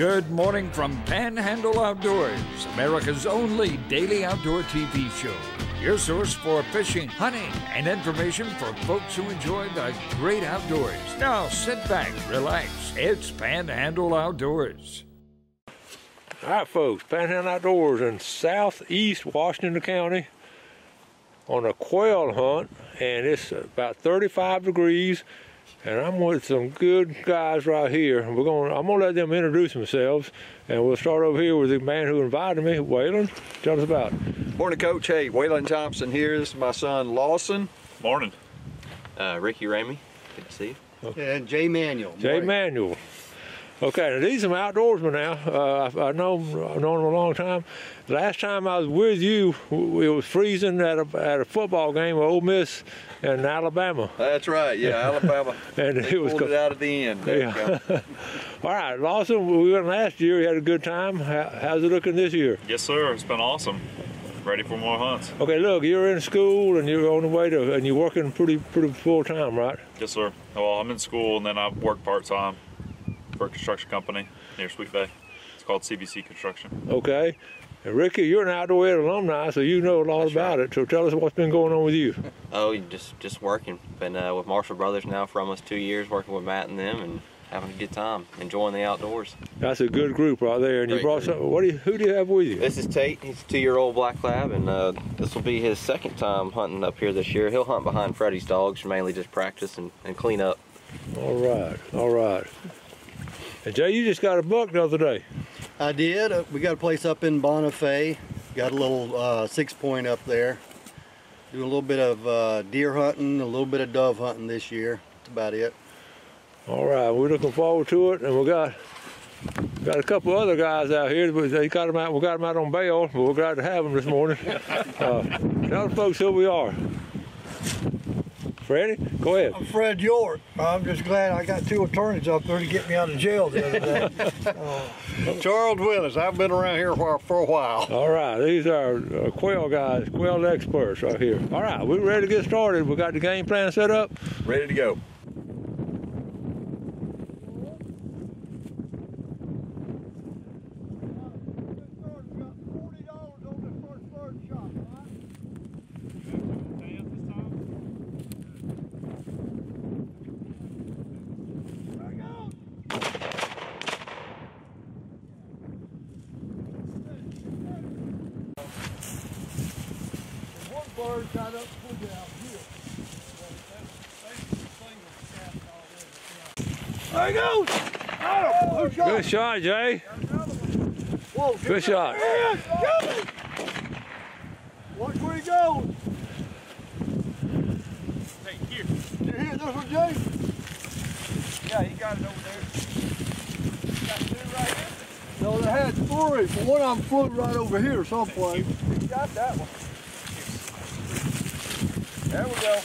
Good morning from Panhandle Outdoors, America's only daily outdoor TV show. Your source for fishing, hunting, and information for folks who enjoy the great outdoors. Now sit back, relax. It's Panhandle Outdoors. All right, folks, Panhandle Outdoors in southeast Washington County on a quail hunt, and it's about 35 degrees and I'm with some good guys right here. We're going. I'm gonna let them introduce themselves, and we'll start over here with the man who invited me, Waylon. Tell us about. It. Morning, Coach. Hey, Waylon Thompson here. This is my son Lawson. Morning. Uh, Ricky Ramey. Good to see you. Okay. And Jay Manuel. Jay Morning. Manuel. Okay, now these are my outdoorsmen now. Uh, I, I know I've known them a long time. Last time I was with you, it was freezing at a, at a football game of Ole Miss and Alabama. That's right. Yeah, Alabama. and they it was pulled it out at the end. There yeah. All right, Lawson. We went last year. We had a good time. How, how's it looking this year? Yes, sir. It's been awesome. Ready for more hunts. Okay, look, you're in school and you're on the way to, and you're working pretty pretty full time, right? Yes, sir. Well, I'm in school and then I work part time for construction company near Sweet Bay. It's called CBC Construction. Okay. And Ricky, you're an outdoor ed alumni, so you know a lot That's about right. it. So tell us what's been going on with you. Oh, just just working. Been uh, with Marshall Brothers now for almost two years, working with Matt and them, and having a good time, enjoying the outdoors. That's a good group right there. And you brought group. some. What do you? Who do you have with you? This is Tate. He's a two-year-old black lab, and uh, this will be his second time hunting up here this year. He'll hunt behind Freddie's dogs, mainly just practice and, and clean up. All right. All right. And Jay, you just got a buck the other day. I did. Uh, we got a place up in Bonifay. Got a little uh, six point up there. Doing a little bit of uh, deer hunting, a little bit of dove hunting this year. That's about it. All right. We're looking forward to it, and we got got a couple other guys out here. They got them out. We got them out on bail, but we're glad to have them this morning. Uh, tell the folks who we are. Freddie, go ahead. I'm Fred York. I'm just glad I got two attorneys up there to get me out of jail the other day. Uh, Charles Willis. I've been around here for, for a while. All right, these are uh, quail guys, quail experts right here. All right, we're ready to get started. We got the game plan set up. Ready to go. One bird got up pulled it out here. There he goes. Oh, good shot. Good shot, Jay. Whoa, Good shot. Yeah. Watch where he goes. Hey, here. You hear this one, Jay? Yeah, he got it over there. Got two right here. No, they had three, but one of them flew right over here someplace. He got that one. There we go.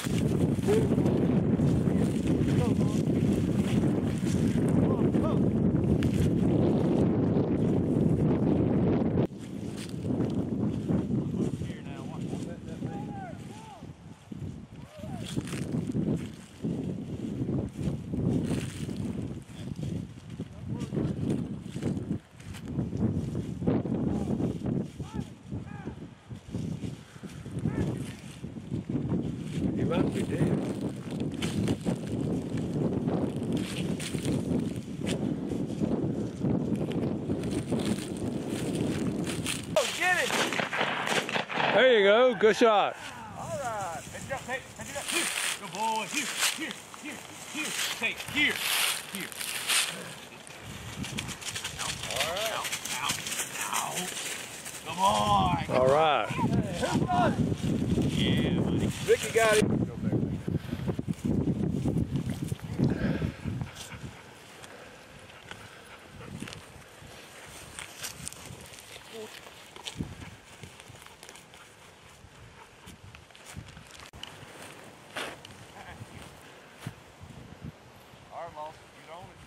You might be dead. Oh, get it! There you go. Good shot. All right. Head up, head up. Here. Good boy. Here, here, here, here. Hey, here, here. All right. All right. Yeah, buddy. Got it. All right, Moss. Get on it.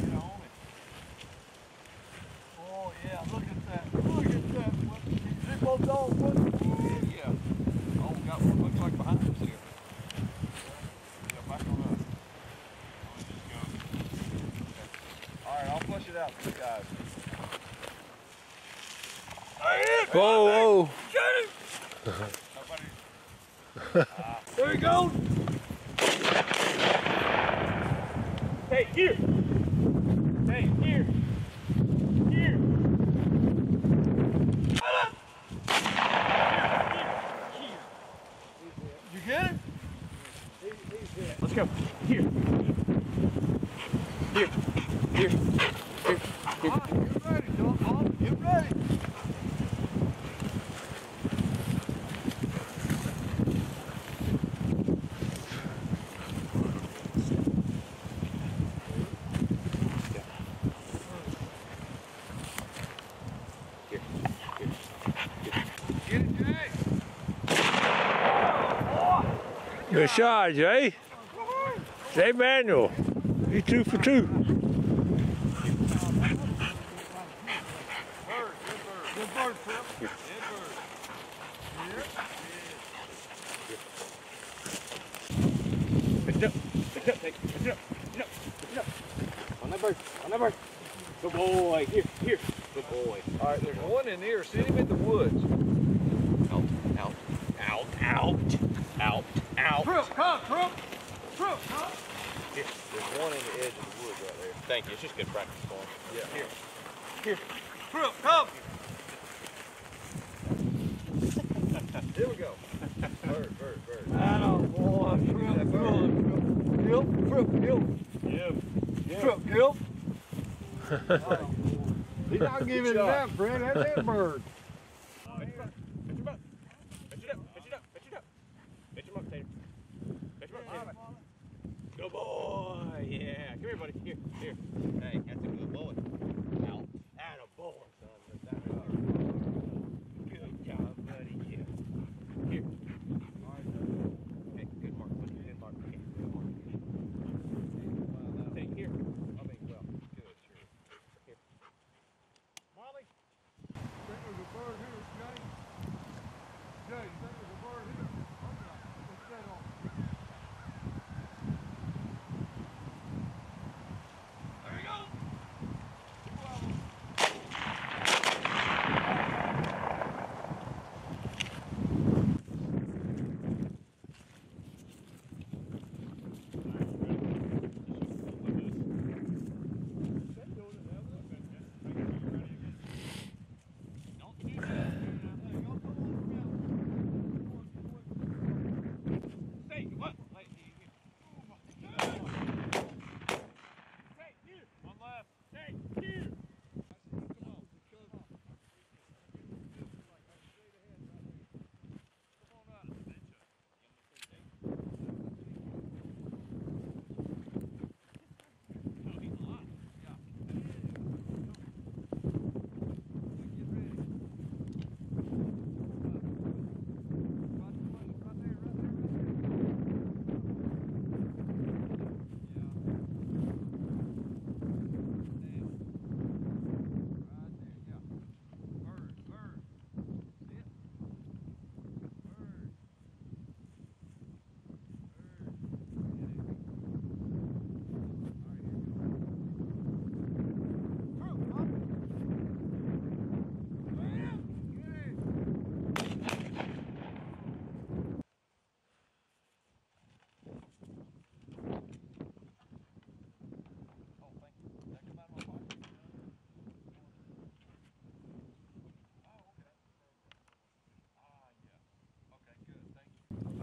Get on it. Oh yeah, look at that. Look at that. What- Is it both dogs? What? it out for you guys. Whoa, whoa. There you go. Hey, here. Hey, here. Here. You get it? Let's go. Here. Here. Here. All right, get ready, John Paul. Get ready. Get it, Jay. Good shot, eh? Jay. Jay Manuel. He's two for two. Good bird, Good. Pick it up. Pick it up. Pick it up. Pick it up. Pick it up. On that bird. On that bird. Good boy. Here. Here. Good boy. All right, there's one in here. Send him in the woods. Out, out. Out. Out. Out. Out. Trip, come, Trip. Trip, come. There's one in the edge of the woods right there. Thank you. It's just good practice for him. Yeah. Trip, come. Here we go. Bird, bird, bird. Atta boy, Trip, good. Gil, Trip, Gil. Yeah. Trip, Gil. He's not giving it up, Fred. That's that bird. Pitch him up. Pitch him up. Pitch it up. Pitch it up. Pitch it up. Pitch him up, Tater. Pitch him up, Tater. Good boy. Yeah. Come here, buddy. Here. Hey,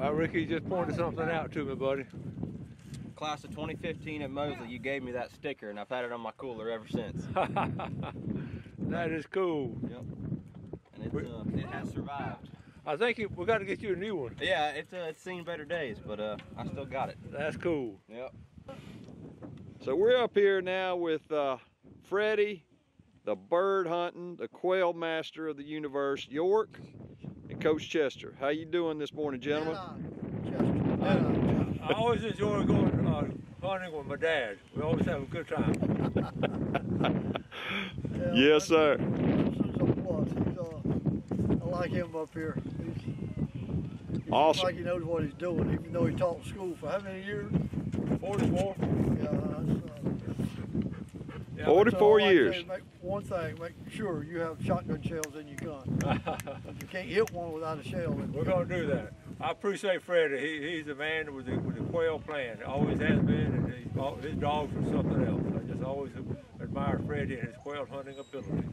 Uh, Ricky just pointed something out to me, buddy. Class of 2015 at Mosley, you gave me that sticker, and I've had it on my cooler ever since. that is cool. Yep. And it's, uh, it has survived. I think it, we got to get you a new one. Yeah, it's uh, it's seen better days, but uh, I still got it. That's cool. Yep. So we're up here now with uh, Freddie, the bird hunting, the quail master of the universe, York, and Coach Chester. How you doing this morning, gentlemen? I always enjoy going uh, hunting with my dad. We always have a good time. Yes, sir. This is a plus. He's, uh, I like him up here. He's, he seems Awesome. like he knows what he's doing, even though he taught school for how many years? 44. Yeah, that's, uh, Yeah, 44 all years. say Make one thing, make sure you have shotgun shells in your gun. you can't hit one without a shell in We're gonna do that. I appreciate Freddie. He, he's the man with the, with the quail plan. Always has been, and he's, al- his dogs are something else. I just always admire Freddie and his quail hunting ability.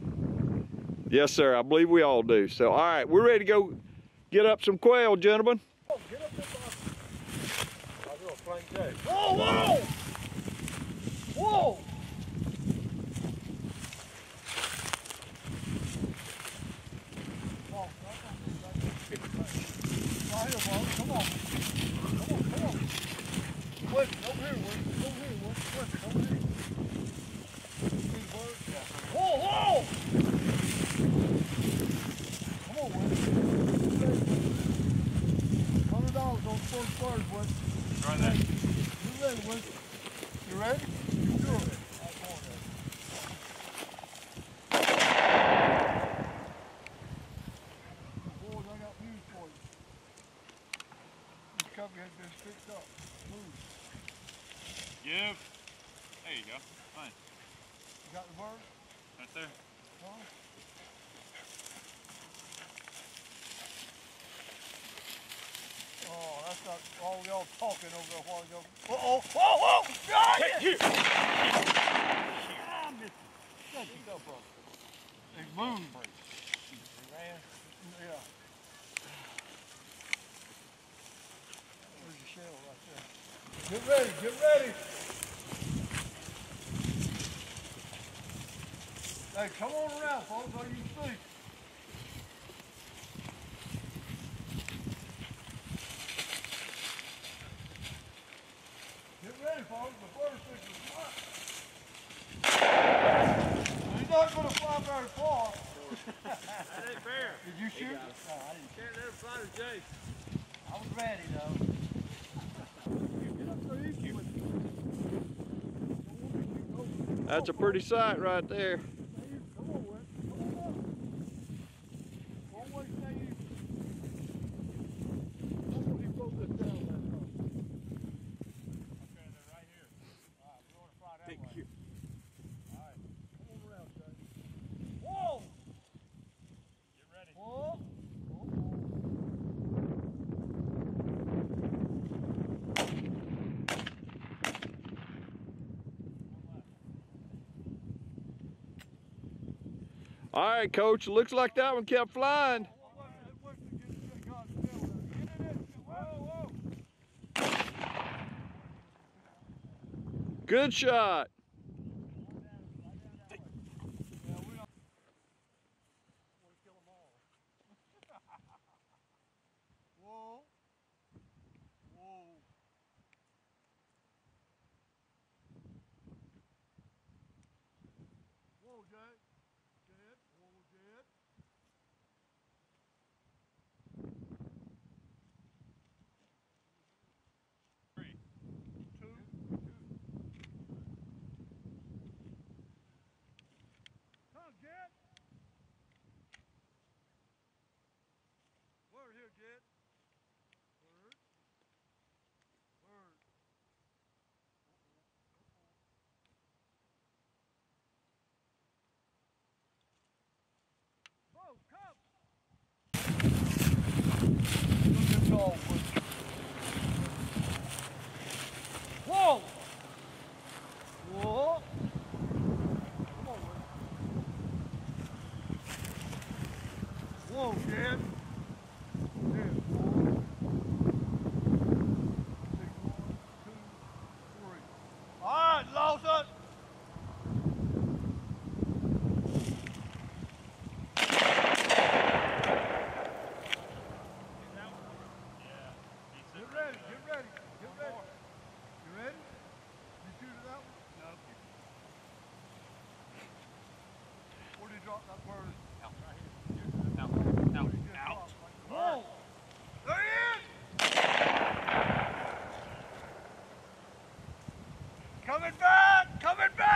Yes, sir. I believe we all do. So, all right, we're ready to go get up some quail, gentlemen. I'll do a plain Whoa, whoa! Whoa! Right here, Bob. Come on. Come on, come on. Wait, over here, Wait, over here, Wait, Wait, over here. See the bird? Yeah. Whoa, whoa! Come on. Hundred dollars on the first bird, Wait. Right there. You ready, Wait? You ready? You do it. Boys, I got news for you. This covey has been fixed up. Move. Give. There you go. Fine. You got the bird? Right there. Huh? Oh, all y'all talking over a while ago. Uh-oh! Whoa, whoa! Ah, yeah. Ah, I missed it. Thank you. They moved. Man. Yeah. There's your shell right there. Get ready, get ready. Hey, come on around, folks, so you can see. Get ready, folks, the first thing is fly. He's not gonna fly very far. That ain't fair. Did you shoot? No, I didn't. Can't let him fly to Jay. I was ready though. Get up so you can- That's a pretty sight right there. Come on, Wes. Come on up. One way, stay you. Come on, he wrote this down last time. Okay, they're right here. All right, we wanna fly that Thank way. you. All right, come on around, Jay. Whoa! Get ready. Whoa! Whoa, All right, coach. Looks like that one kept flying. Good whoa, whoa, get- get God's will. Get in it. Whoa, whoa. Good shot. Whoa. Whoa. Whoa, Jay. Jed. Whoa, Jed. Three. Two. Come, Jed. Word here, Jed. Word. Word. Whoa, come. Look at y'all, Wood. Whoa! Whoa! Come on, Wood. Whoa, Jed. Jed, four. Six, one, two, three. All right, Lawson. Get ready, get ready, get ready. You ready? You shoot it out? No. Where did you drop that bird? Out right here. Out. Out. Out. Whoa! There he is! Coming back! Coming back!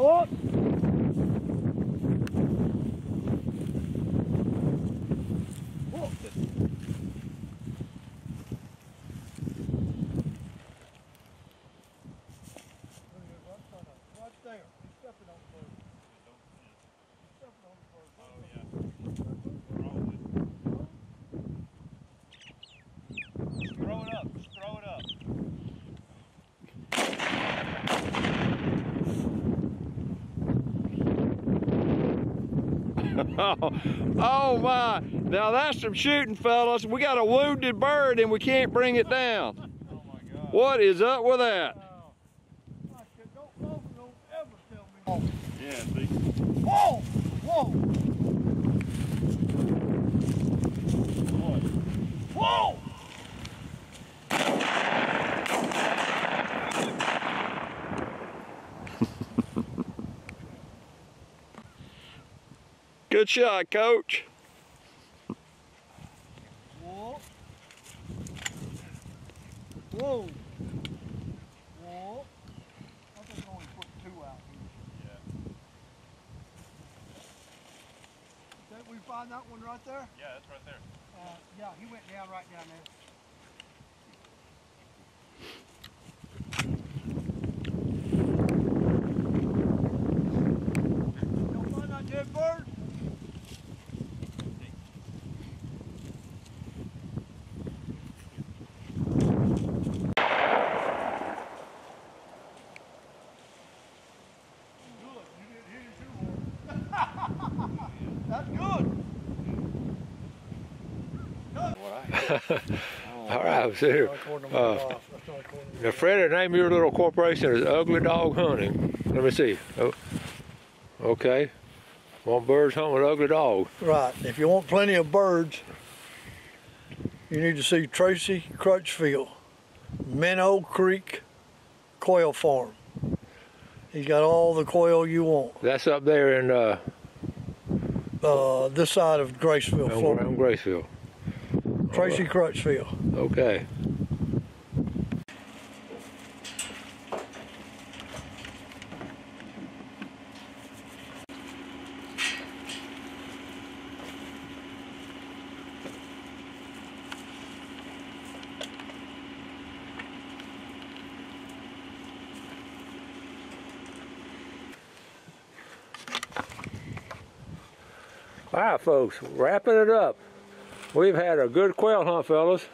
out. oh my! Now that's some shooting, fellas. We got a wounded bird and we can't bring it down. What is up with that? Yeah, see? Whoa! Whoa! Whoa! Good shot, coach. Whoa! Whoa! Whoa! I think I only put two out here. Yeah. Did we find that one right there? Yeah, that's right there. Uh, yeah, he went down right down there. Don't find that dead bird? Good, you didn't hit it too hard. That's good. All right, so here. Uh, my boss, that's not Now, Freddie, name your little corporation is Ugly Dog Hunting. Let me see. Oh, okay. Want birds hunt with ugly dog. Right. If you want plenty of birds, you need to see Tracy Crutchfield, Minnow Creek Quail Farm. He's got all the quail you want. That's up there in uh, Uh, this side of Graceville, Florida. Graceville. Tracy Crutchfield. Okay. All right, folks, wrapping it up. We've had a good quail hunt, fellas.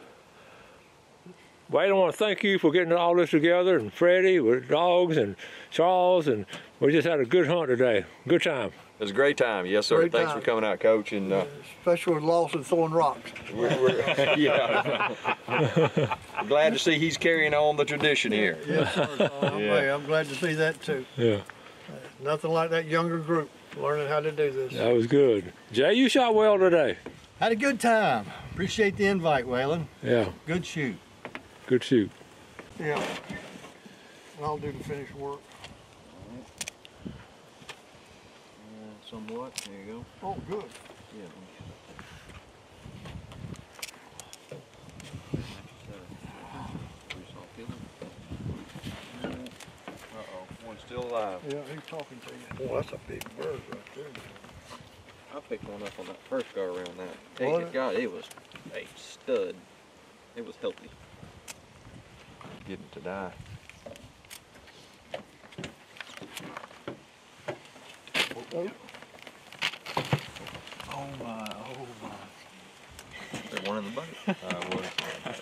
Wade, I want to thank you for getting all this together, and Freddie with dogs, and Charles, and we just had a good hunt today. Good time. It was a great time. Yes, sir. Great Thanks time. for coming out, coach. And uh, Especially with Lawson throwing rocks. we're, we're, yeah. We're glad to see he's carrying on the tradition here. Yes, sir. I'm, Yeah. I'm glad to see that too. Yeah, Nothing like that younger group learning how to do this. that was good. Jay, you shot well today. Had a good time. Appreciate the invite, Waylon. Yeah, Good shoot. good shoot. Yeah. I'll do the finished work. All right. Somewhat. There you go. Oh, good. Yeah. Uh-oh, one's still alive. Yeah, he's talking to you. Boy, that's a big bird right there. I picked one up on that first go around that. Was Hey, it? God, it was a stud. It was healthy. Getting to die. Oh my, oh my. There's one in the bucket.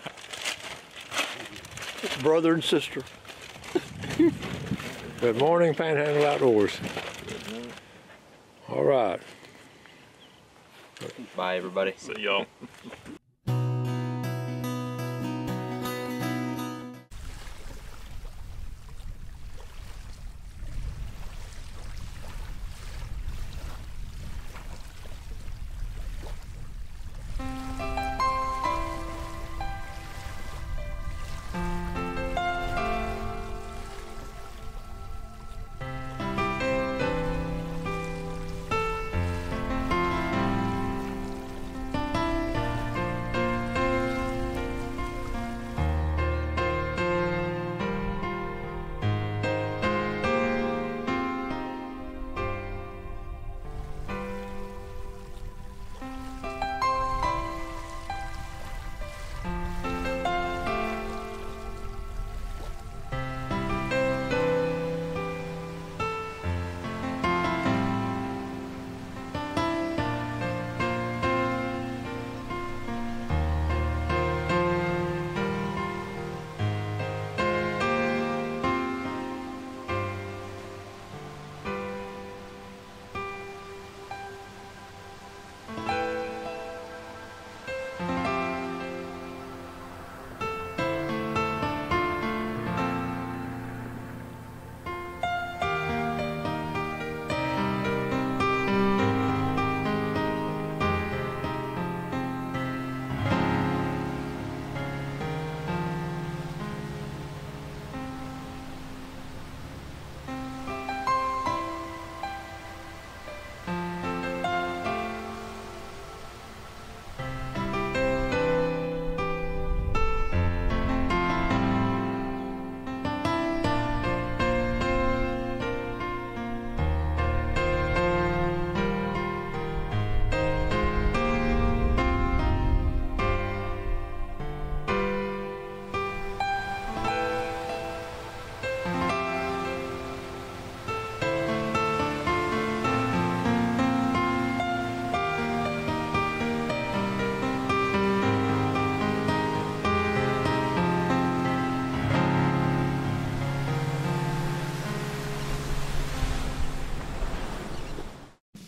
Uh, Brother and sister. Good morning, Panhandle Outdoors. All right. Bye, everybody. See y'all.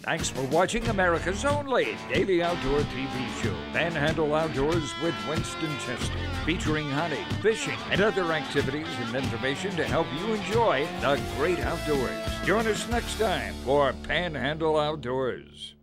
Thanks for watching America's only daily outdoor TV show, Panhandle Outdoors with Winston Chester, featuring hunting, fishing, and other activities and information to help you enjoy the great outdoors. Join us next time for Panhandle Outdoors.